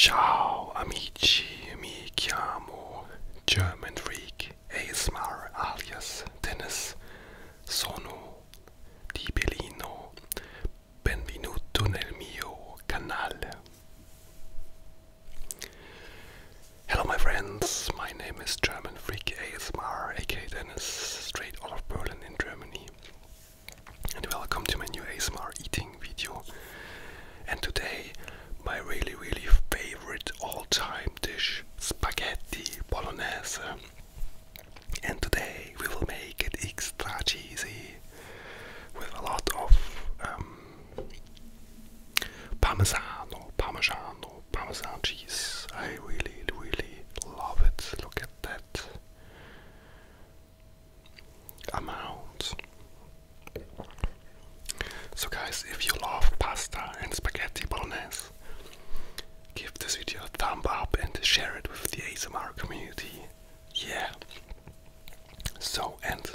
Ciao amici, mi chiamo German Freak ASMR alias Dennis, sono di Berlino, benvenuto nel mio canale. Hello my friends, my name is German Freak ASMR aka Dennis, straight out of Berlin in Germany. And welcome to my new ASMR So guys, if you love pasta and spaghetti bolognese, give this video a thumb up and share it with the ASMR community. Yeah. So and